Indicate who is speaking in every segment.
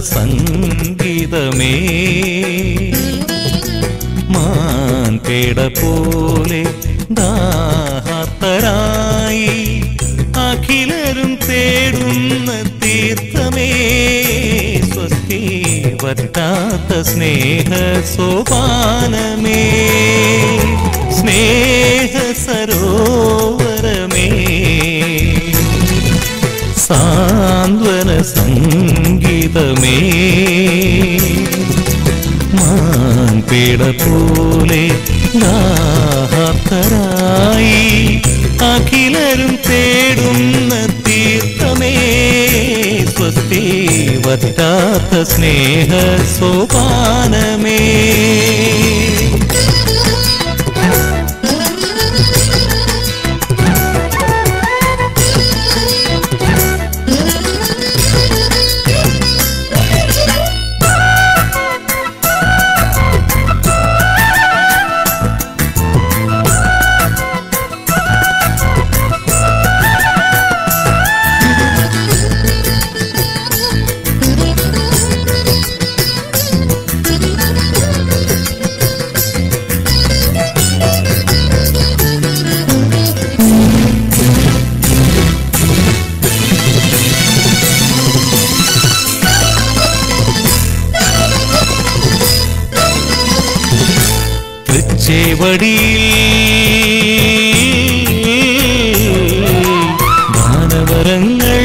Speaker 1: സംഗീതമേ. മാൻപേട പോലെ ദാഹത്തരായി അഖിലരും തേടുന്ന തീർത്ഥമേ. സ്വസ്തി വറ്റാത്ത സ്നേഹ സോപാനമേ. സ്നേഹ സരോവരമേ. സാന്ത്വന സംഗീതമേ മാൻപേട പോലെ ദാഹത്തരായി അഖിലരും തേടുന്ന തീർത്ഥമേ. സ്വസ്തി വറ്റാത്ത സ്നേഹ സോപാനമേ. തൃച്ചേവടിയിൽ ദാനവരങ്ങൾ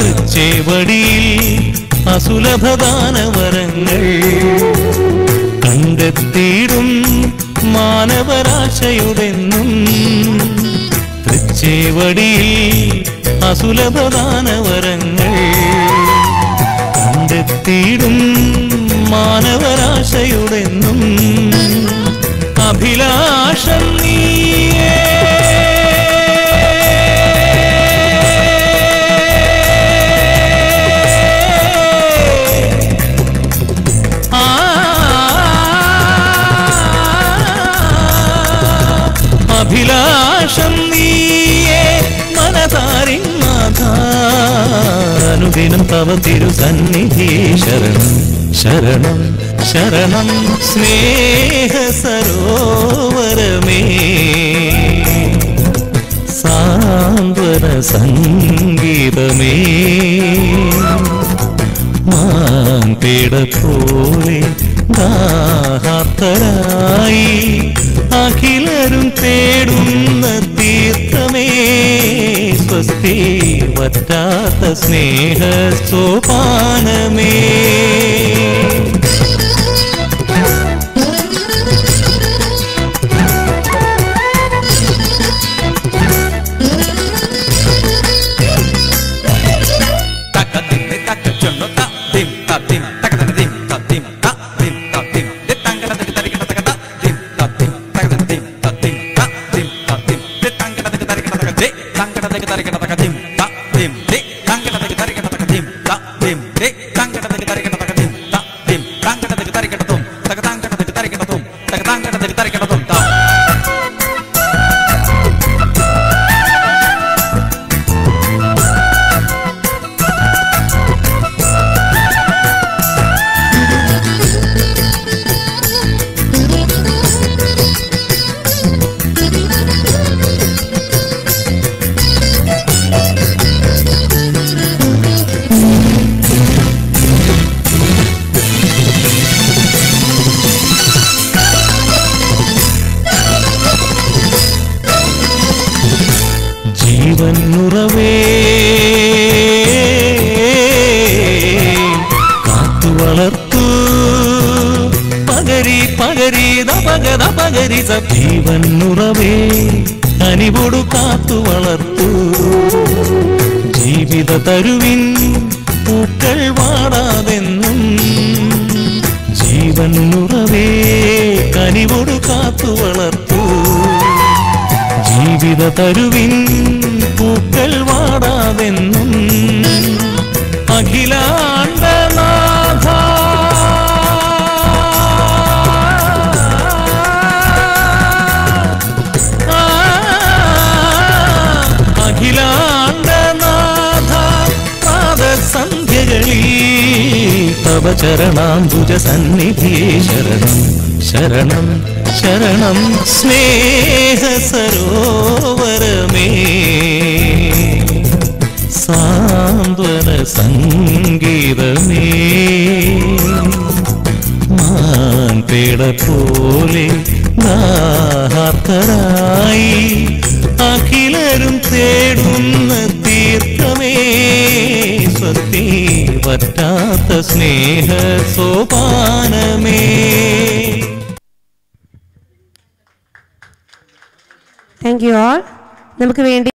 Speaker 1: തൃച്ചേവടിയിൽ അസുലഭദാനവരങ്ങൾ കണ്ടെത്തിയിടും മാനവരാശയുടെന്നും തൃച്ചേവടിയിൽ അസുലഭദാനവരങ്ങൾ കണ്ടെത്തിയിടും മാനവരാശയുടെന്നും അഭിലാഷം നീയേ. അഭിലാഷം നീയേ. മനതാരിങ്ങാഥ അനുദിനം തവ തിരുസന്നിധി ശരണം ശരണം ശരണം സ്നേഹ സരോവരമേ. സാന്ത്വന സംഗീതമേ. മാൻപേട പോലെ ദാഹത്തരായി
Speaker 2: तस्नेहसोपानमे
Speaker 1: ജീവൻ ഉറവേ. കാത്തു വളർത്തു. പകരി പകരി പകരി പഗത പകരിസ ജീവനുറവേ കനിവൊടു കാത്തു വളർത്തു. ജീവിത തരുവിൻ പൂക്കൾ വാടാതെന്നും ജീവനുറവേ കനിവോടു കാത്തു വളർത്തു. ജീവിത തരുവിൻ പാദസന്ധ്യകളിൽ തവ ചരണാംബുജ സന്നിധിയേ ശരണം ശരണം ശരണം. സ്നേഹ സരോവരമേ. സാന്ത്വന സംഗീതമേ. മാൻപേട പോലെ ദാഹാർത്തരായി അഖിലരും തേടുന്ന തീർത്ഥമേ. സ്വത്തി പറ്റാത്ത സ്നേഹ സോപാനമേ.
Speaker 3: താങ്ക് യു ആൾ നമുക്ക് വേണ്ടി